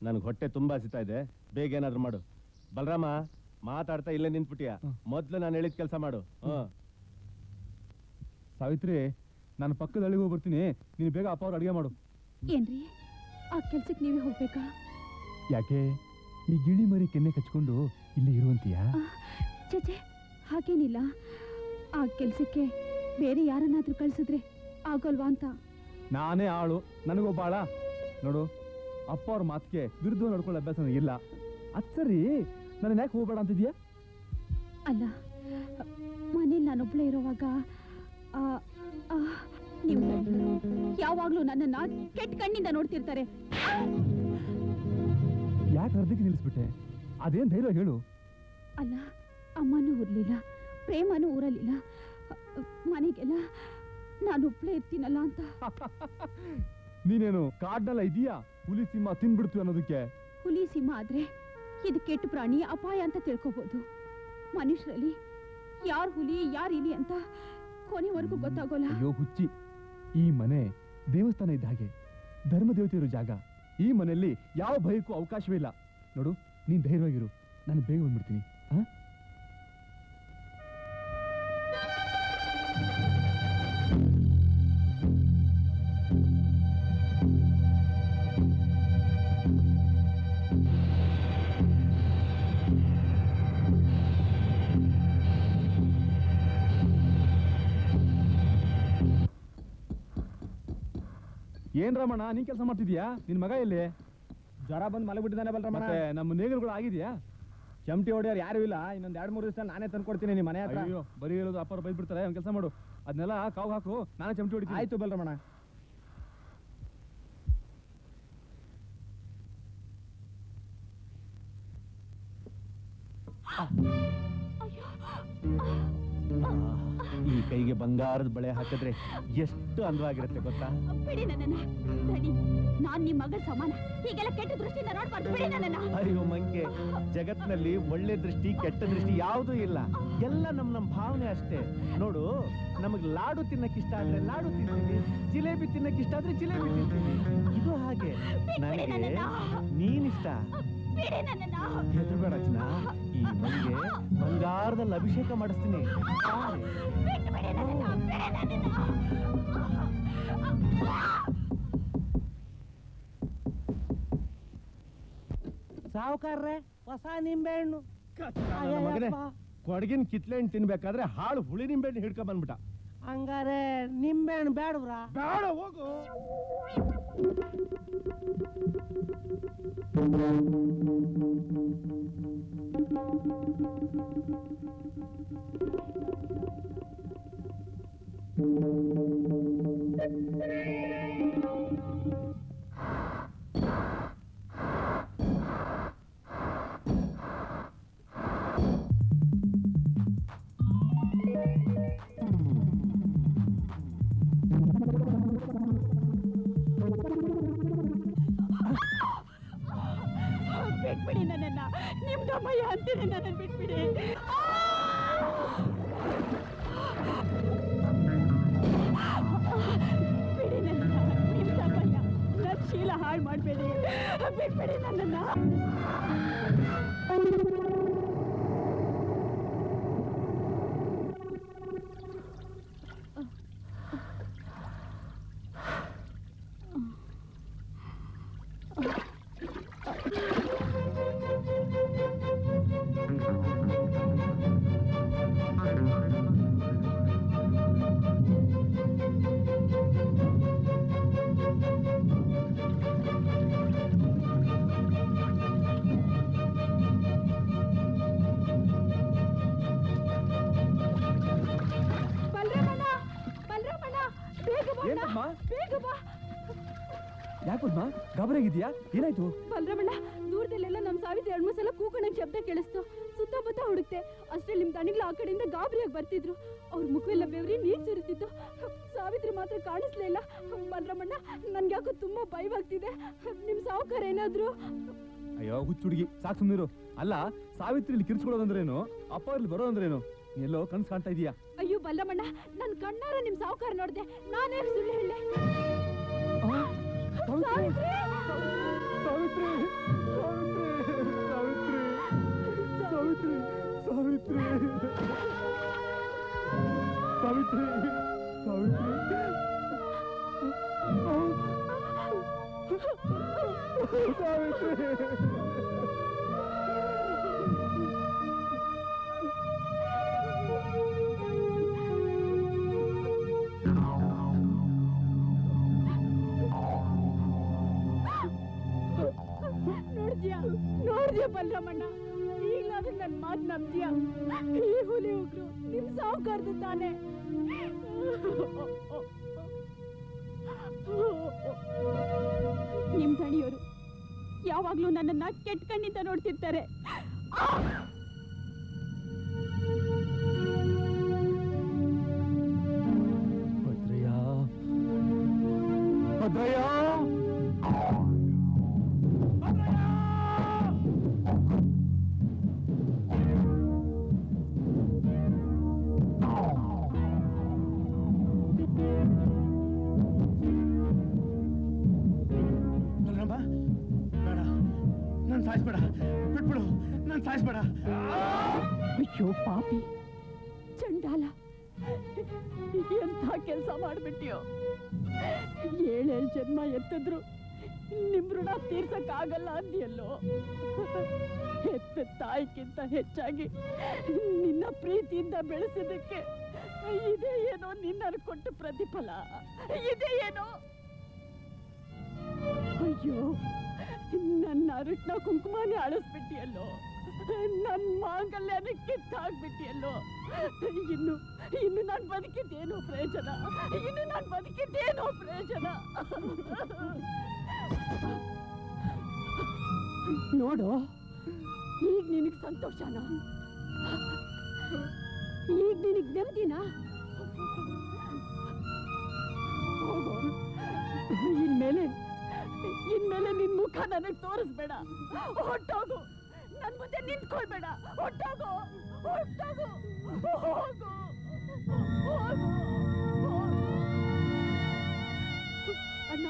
ನನಗೆ ಹೊಟ್ಟೆ ತುಂಬಾ ಹಸಿತಾ ಇದೆ. ಬೇಗ ಏನಾದ್ರು ಮಾಡು. ಬಲರಾಮ ಮಾತಾಡ್ತಾ ಇಲ್ಲೇ ನಿಂತ್ಬಿಟ್ಟಿಯ? ಮೊದ್ಲು ನಾನು ಹೇಳಿದ ಕೆಲಸ ಮಾಡು. ಸಾವಿತ್ರಿ ನಾನು ಪಕ್ಕದ ಹಳ್ಳಿಗೆ ಹೋಗಿ ಬರ್ತೀನಿ ನೀನು ಬೇಗ ಅಪ್ಪ ಅವ್ರು ಅಡುಗೆ ಮಾಡು. ಏನ್ರಿ? ಆ ಕೆಲ್ಸಕ್ಕೆ ನೀವೇ ಹೋಗ್ಬೇಕಾ? ಯಾಕೆ? ಈ ಗಿಳಿ ಮರಿ ಕೆನ್ನೆ ಕಚ್ಕೊಂಡು ಇಲ್ಲಿ ಇರುವಂತೀಯಾ? ಚೇಚೆ ಹಾಗೇನಿಲ್ಲ. ಆ ಕೆಲ್ಸಕ್ಕೆ ಬೇರೆ ಯಾರನ್ನಾದ್ರೂ ಕಳ್ಸಿದ್ರೆ ಆಗೋಲ್ವಾ ಅಂತ? ನಾನೇ ಆಳು. ನನಗೊಬ್ಬ ಆಳ. ನೋಡು ಅಪ್ಪ ಅವ್ರ ಮಾತಿಗೆ ವಿರುದ್ಧ ನಡ್ಕೊಳ್ಳೋ ಅಭ್ಯಾಸ ನನಗಿಲ್ಲ ಅದ್ ಸರಿ? ನನ್ನ ಯಾಕೆ ಹೋಗ್ಬೇಡ ಅಂತಿದ್ಯಾ? ಅಲ್ಲ ಮನೇಲಿ ನಾನೊಬ್ಳೆ ಇರುವಾಗ ಯಾವಾಗ್ಲೂ ನನ್ನನ್ನ ಕೆಟ್ಟ ಕಣ್ಣಿಂದ ನೋಡ್ತಿರ್ತಾರೆ. ಯಾಕೆ ಅರ್ಧಕ್ಕೆ ನಿಲ್ಲಿಸ್ಬಿಟ್ಟೆ? ಅದೇನ್ ಧೈರ್ಯ ಹೇಳು. ಅಲ್ಲ ಅಮ್ಮನೂ ಊರ್ಲಿಲ್ಲ ಪ್ರೇಮನೂ ಊರಲಿಲ್ಲ ಮನೆಗೆಲ್ಲ ನಾನು ಒಬ್ಳೆ ಇರ್ತೀನಲ್ಲ ಅಂತ. ನೀನೇನು ಕಾಡ್ನಲ್ಲ ಇದೀಯಾ? ಹುಲಿ ಸಿಂಹ ತಿನ್ಬಿಡ್ತು ಅನ್ನೋದಕ್ಕೆ. ಹುಲಿ ಸಿಂಹ ಆದ್ರೆ ಇದು ಕೆಟ್ಟ ಪ್ರಾಣಿ ಅಪಾಯ ಅಂತ ತಿಳ್ಕೋಬಹುದು ಮನುಷ್ಯರಲ್ಲಿ ಯಾರ್ ಹುಲಿ ಯಾರ್ ಇಲಿ ಅಂತ ಕೊನೆವರೆಗೂ ಗೊತ್ತಾಗೋಲ್ಲ. ಅಯ್ಯೋ ಹುಚ್ಚಿ. ಈ ಮನೆ ದೇವಸ್ಥಾನ ಇದ್ದ ಹಾಗೆ. ಧರ್ಮ ದೇವತೆ ಇರೋ ಜಾಗ. ಈ ಮನೆಯಲ್ಲಿ ಯಾವ ಭಯಕ್ಕೂ ಅವಕಾಶವೇ ಇಲ್ಲ. ನೋಡು ನೀನ್ ಧೈರ್ಯವಾಗಿರು. ನಾನು ಬೇಗ ಬಂದ್ಬಿಡ್ತೀನಿ. ಏನ್ ರಮಣ ನೀನ್ ಕೆಲಸ ಮಾಡ್ತಿದ್ಯಾ? ನಿನ್ ಮಗ ಎಲ್ಲಿ? ಜ್ವರ ಬಂದು ಮಲಗಿಬಿಟ್ಟಿದ್ದಾನೆ ಬಲ್ರ ಮತ್ತೆ ನಮ್ಮ ನೇಗರುಗಳು ಆಗಿದ್ಯಾ? ಚಮಟಿ ಹೊಡೆಯೋರು ಯಾರು ಇಲ್ಲ. ಇನ್ನೊಂದ್ ಎರಡ್ ಮೂರು ದಿವಸ ನಾನೇ ತಂದ್ಕೊಡ್ತೀನಿ ನಿಮ್ಮ ಮನೆ ಹತ್ರ. ಅಯ್ಯೋ ಬರೀ ಹೇಳೋದು ಅಪ್ಪರು ಬೈದ್ ಬಿಡ್ತಾರೆ. ಒಂದ್ ಕೆಲಸ ಮಾಡು. ಅದನ್ನೆಲ್ಲ ಕಾವು ಹಾಕು. ನಾನೇ ಚಮಟಿ ಹೊಡಿತೀನಿ. ಆಯ್ತು ಬಲರಾಮಣ್ಣ ಕೈಗೆ ಬಂಗಾರದ ಬಳೆ ಹಾಕಿದ್ರೆ ಎಷ್ಟು ಅಂದವಾಗಿರುತ್ತೆ ಗೊತ್ತಾ? ನಾನ್ ನಿಮ್ ಮಗಳ ಸಮಾನ. ಹೀಗೆಲ್ಲ ಕೆಟ್ಟ ದೃಷ್ಟಿಯಿಂದ ನೋಡ್ಬಾರ್ದು. ಬಿಡಿ ಅಯ್ಯೋ ಮಂಕೆ ಜಗತ್ನಲ್ಲಿ ಒಳ್ಳೆ ದೃಷ್ಟಿ ಕೆಟ್ಟ ದೃಷ್ಟಿ ಯಾವುದೂ ಇಲ್ಲ. ಎಲ್ಲ ನಮ್ ನಮ್ ಭಾವನೆ ಅಷ್ಟೇ. ನೋಡು ನಮಗ್ ಲಾಡು ತಿನ್ನಕ್ ಇಷ್ಟ ಆದ್ರೆ ಲಾಡು ತಿಂತೀವಿ ಜಿಲೇಬಿ ತಿನ್ನಕ್ ಇಷ್ಟ ಆದ್ರೆ ಜಿಲೇಬಿ ತಿಂತೀವಿ ಇದು ಹಾಗೆ. ನನಗೆ ನೀನಿಷ್ಟ ಹೆದರ್ಬೇಡ ಈ ಮನೆಗೆ ಬಂಗಾರದಲ್ಲಿ ಅಭಿಷೇಕ ಮಾಡಿಸ್ತೀನಿ. ಸಾವುಕಾರ್ರೆ ಹೊಸ ನಿಂಬೆಹಣ್ಣು. ಹಣ್ಣು ಕೊಡಗಿನ ಕೊಡಗಿನ ಕಿತ್ಲೆಹಣ್ಣು ತಿನ್ಬೇಕಾದ್ರೆ ಹಾಳು ಹುಳಿ ನಿಂಬೆಹಣ್ಣು ಹಿಡ್ಕೊಂಡ್ ಬಂದ್ಬಿಟ್ಟ. ಹಂಗಾರೆ ನಿಂಬೆಹಣ್ಣು ಬೇಡವ್ರಾ? ಬೇಡ ಹೋಗು. ಬಿಟ್ಬಿಡಿ ನಿಮ್ ದಮ್ಮಯ್ಯ ಅಂತೀನಿ ನನ್ನ ಬಿಟ್ಬಿಡಿ. ಬಿಡಿ ನನ್ನ, ನಿಮ್ ದಮ್ಮಯ್ಯ ನನ್ ಶೀಲ ಹಾಳು ಮಾಡಬೇಡಿ. ಬಿಟ್ಬಿಡಿ ನನ್ನನ್ನ. ಏನಾಯ್ತು ಬಲರಾಮಣ್ಣ ದೂರದಲ್ಲೆಲ್ಲ ನಮ್ ಸಾವಿತ್ರಿ ಎರಡು ಮೂರು ಸಲ ಕೂಕಣಕ್ ಶಬ್ದ ಕೇಳಿಸ್ತು. ಸುತ್ತಮುತ್ತ ಹುಡುಕ್ತೆ. ಅಷ್ಟೇ ನಿಮ್ ತಣಿಗಳು ಆ ಕಡೆಯಿಂದ ಗಾಬರಿಯಾಗಿ ಬರ್ತಿದ್ರು. ಅವ್ರ ಮುಖವೆಲ್ಲ ಬೆವರಿ ನೀರ್ ಸುರಿತಿತ್ತು. ಸಾವಿತ್ರಿ ಮಾತ್ರ ಕಾಣಿಸ್ಲೇ ಇಲ್ಲ. ಬಲರಾಮಣ್ಣ ನನ್ಗೆ ಯಾಕೋ ತುಂಬಾ ಭಯವಾಗ್ತಿದೆ. ನಿಮ್ ಸಾವುಕಾರ ಏನಾದ್ರು? ಅಯ್ಯೋ ಹುಚ್ಚುಡುಗಿ ಸಾಕು ಸುಮ್ಮನಿರು ಅಲ್ಲ ಸಾವಿತ್ರಿ ಇಲ್ಲಿ ಕಿರ್ಚ್ಕೊಳ್ಳೋದಂದ್ರೇನು? ಅಪ್ಪ ಇಲ್ಲಿ ಬರೋದಂದ್ರೇನು? ಎಲ್ಲೋ ಕನ್ಸ್ ಕಾಣ್ತಾ ಇದೀಯಾ? ಅಯ್ಯೋ ಬಲ್ಲಮ್ಮಣ್ಣ ನನ್ ಕಣ್ಣಾರ ನಿಮ್ ಸಾವುಕಾರ ನೋಡಿದೆ. ನಾನೇ ಸುಳ್ಳು ಹೇಳೆ प्रेम ಸಾವುಕಾರ್ದು ತಾನೆ ನಿಮ್ ದಣಿಯವರು ಯಾವಾಗ್ಲೂ ನನ್ನನ್ನ ಕೆಟ್ಟ ನೋಡ್ತಿರ್ತಾರೆ. ಭದ್ರಯ್ಯ. ಭದ್ರಯ್ಯ. ಸಾಯಿಸ್ಬೇಡ ಬಿಟ್ಬಿಡು. ನಾನು ಸಾಯಿಸ್ಬೇಡ. ಅಯ್ಯೋ, ಪಾಪಿ. ಚಂಡಾಲ. ಎಂಥ ಕೆಲಸ ಮಾಡ್ಬಿಟ್ಟಿಯೋ ಏಳೇಳು ಜನ್ಮ ಎತ್ತಿದ್ರು. ನಿಮ್ ಋಣ ತೀರ್ಸಕ್ ಆಗಲ್ಲ ಅಂದಿಯಲ್ಲೋ? ಹೆತ್ತ ತಾಯಿಗಿಂತ ಹೆಚ್ಚಾಗಿ ನಿನ್ನ ಪ್ರೀತಿಯಿಂದ ಬೆಳೆಸಿದಕ್ಕೆ ಇದೇ ಏನೋ ನಿನ್ನ ಕೊಟ್ಟು ಪ್ರತಿಫಲ? ಇದೇ ಏನೋ? ಅಯ್ಯೋ ನನ್ನ ಅರಟ್ನ ಕುಂಕುಮನೇ ಅಳಿಸ್ಬಿಟ್ಟಿಯಲ್ಲೋ? ನನ್ನ ಮಾಂಗಲ್ಯನ ಕಿತ್ತಾಗ್ಬಿಟ್ಟಿಯಲ್ಲೋ ಇನ್ನು ಇನ್ನು ನಾನು ಬದುಕಿದ್ದೇನೋ ಪ್ರಯೋಜನ? ಇನ್ನು ನಾನು ಬದುಕಿದ್ದೇನೋ ಪ್ರಯೋಜನ? ನೋಡು, ಈಗ ನಿನಗೆ ಸಂತೋಷನ? ಈಗ ನಿನಗೆ ನೆಮ್ಮದಿನ? ಇನ್ಮೇಲೆ ಇನ್ಮೇಲೆ ನಿನ್ ಮುಖ ನನಗ್ ತೋರಿಸ್ಬೇಡ. ಹೊಟ್ಟೋಗು ನನ್ ಮುಂದೆ ನಿಂತ್ಕೊಳ್ಬೇಡ. ಹೊಟ್ಟೋಗು ಹೊಟ್ಟೋಗು ಹೋಗು. ಅಣ್ಣ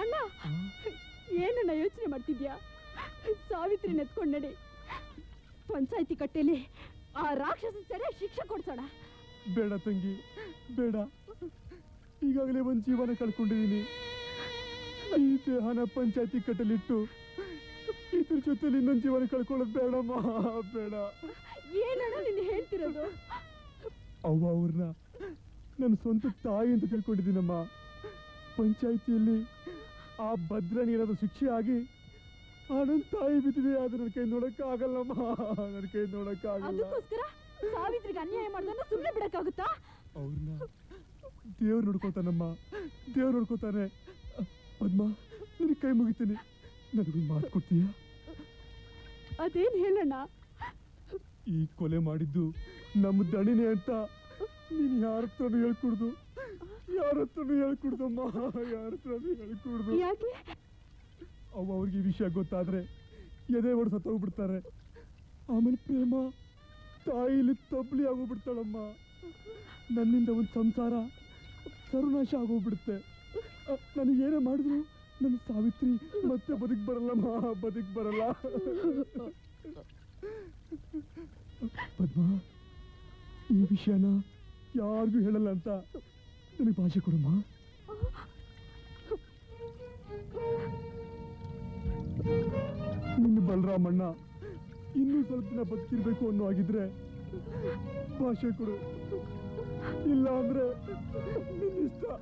ಅಣ್ಣ. ಏನಣ್ಣ ಯೋಚನೆ ಮಾಡ್ತಿದ್ಯಾ? ಸಾವಿತ್ರಿ ನೆತ್ಕೊಂಡ್ ನಡಿ. ಪಂಚಾಯತಿ ಕಟ್ಟೆಲಿ ಆ ರಾಕ್ಷಸ ಸರಿಯಾಗಿ ಶಿಕ್ಷೆ ಕೊಡ್ಸೋಣ. ಬೇಡ ತಂಗಿ, ಬೇಡ. ಈಗಾಗಲೇ ಒಂದು ಜೀವನ ಕಳ್ಕೊಂಡಿದ್ದೀನಿ ಈ ಹಣ ಪಂಚಾಯತಿ ಕಟ್ಟಲಿಟ್ಟು ಇದ್ರ ಜೊತೆಲಿ ಇನ್ನೊಂದು ಜೀವನ ಕಳ್ಕೊಳ್ಳೋದು ಬೇಡಮ್ಮ ಬೇಡ. ಏನಣ್ಣ ನೀನು ಹೇಳ್ತಿರೋದು? ಅವ್ವ ಅವ್ರನ್ನ ನನ್ನ ಸ್ವಂತ ತಾಯಿ ಅಂತ ತಿಳ್ಕೊಂಡಿದ್ದೀನಮ್ಮ. ಪಂಚಾಯತಿಯಲ್ಲಿ ಆ ಭದ್ರ ನೀರಾದ ಶಿಕ್ಷೆ ಆಗಿ ಆ ನನ್ನ ತಾಯಿ ಬಿದ್ದಿದೆ ಆದ್ರೆ ನನ್ನ ಕೈ ನೋಡಕ್ ಆಗಲ್ಲಮ್ಮ ನನ್ನ ಕೈ ನೋಡಕ್ ಆಗಲ್ಲ. ಸಾವಿತ್ರಿಗೆ ಅನ್ಯಾಯ ಮಾಡ್ದನ್ನ ಸುಮ್ಮನೆ ಬಿಡಕ್ಕಾಗುತ್ತಾ? ಅವ್ರನ್ನ ದೇವ್ರು ನೋಡ್ಕೋತಾನಮ್ಮ ದೇವ್ರು ನೋಡ್ಕೋತಾನೆ ಪದ್ಮ ನನಗೆ ಕೈ ಮುಗಿತೀನಿ. ನನಗೊಂದು ಮಾತು ಕೊಡ್ತೀಯಾ? ಅದೇನ್ ಹೇಳಣ್ಣ? ಈ ಕೊಲೆ ಮಾಡಿದ್ದು ನಮ್ಮ ದಣಿನೇ ಅಂತ ನೀನು ಯಾರ ಹತ್ರನೂ ಹೇಳ್ಕೊಡ್ದು? ಯಾರ ಹತ್ರನೂ ಹೇಳ್ಕೊಡ್ದಮ್ಮ ಯಾರ ಹತ್ರನೂ ಹೇಳ್ಕೊಡ್ದು? ಯಾಕೆ? ಅವ ಅವ್ರಿಗೆ ಈ ವಿಷಯ ಗೊತ್ತಾದ್ರೆ ಎದೆ ಹೊಡೆದು ಸತ್ತೋಗ್ಬಿಡ್ತಾರೆ ಆಮೇಲೆ ಪ್ರೇಮ ತಾಯಿಲಿ ತಬ್ಲಿ ಆಗೋಗ್ಬಿಡ್ತಾಳಮ್ಮ. ನನ್ನಿಂದ ಒಂದು ಸಂಸಾರ ಸರ್ವನಾಶ ಆಗೋಗ್ಬಿಡುತ್ತೆ. ನನಗೆ ಏನೇ ಮಾಡಿದ್ರು ನನ್ನ ಸಾವಿತ್ರಿ ಮತ್ತೆ ಬದುಕ್ ಬರಲ್ಲಮ್ಮ ಬದುಕ್ ಬರಲ್ಲ. ಪದ್ಮ, ಈ ವಿಷಯನ ಯಾರಿಗೂ ಹೇಳಲ್ಲ ಅಂತ ನನಗೆ ಭಾಷೆ ಕೊಡಮ್ಮ. ನಿನ್ನ ಬಲರಾಮಣ್ಣ ಇನ್ನೂ ಸ್ವಲ್ಪ ದಿನ ಬದುಕಿರ್ಬೇಕು ಅನ್ನೋ ಆಗಿದ್ರೆ ಭಾಷೆ ಕೊಡು. Milagre! Ministra!